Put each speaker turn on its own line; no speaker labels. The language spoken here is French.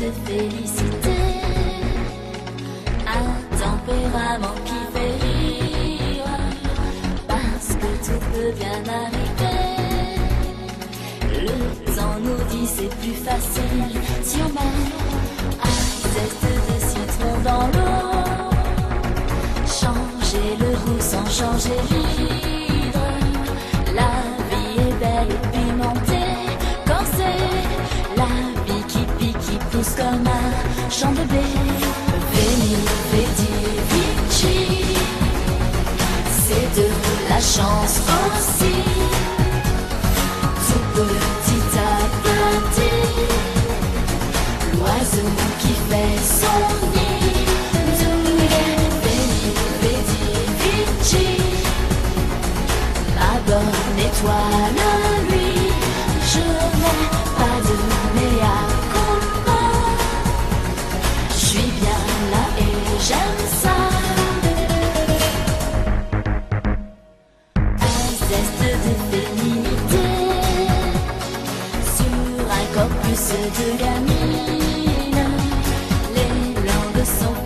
de félicité. Un tempérament qui fait rire. Parce que tout peut bien arriver. Le temps nous dit c'est plus facile si on met un zeste de citron dans l'eau. Changer le goût sans changer l'hydre. Comme un champ de blé. Veni, vedi, vici. C'est de la chance aussi. Tout petit à petit. L'oiseau qui fait son nid. Veni, vedi, vici. Ma bonne étoile, suis bien là et j'aime ça. Un zeste de féminité sur un corpus de gamine. Les langues sont